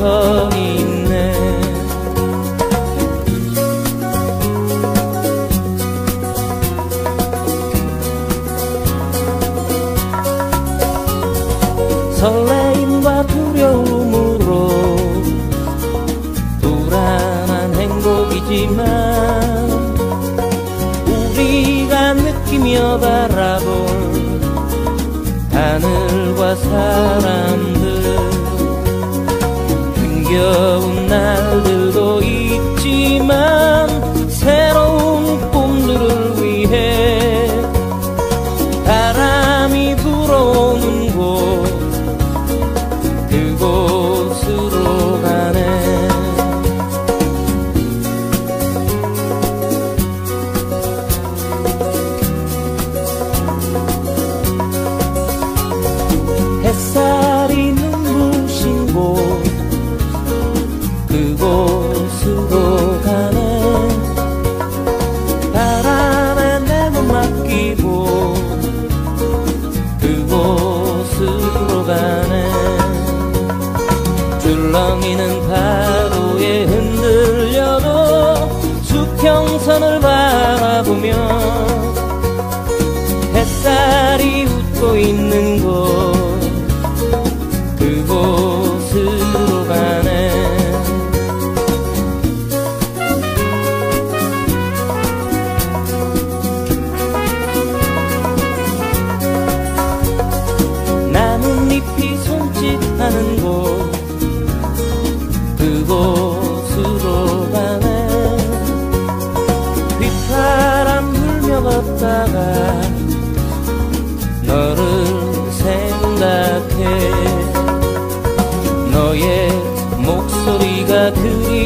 서 있네. 설레임과 두려움으로 불안한 행복이지만 우리가 느끼며 바라볼 하늘과 사람들 힘 겨운 날들 거친 파도에 흔들려도 수평선을 바라보며 햇살이 웃고 있는 곳 그곳 너를 생각해. 너의 목소리가 그리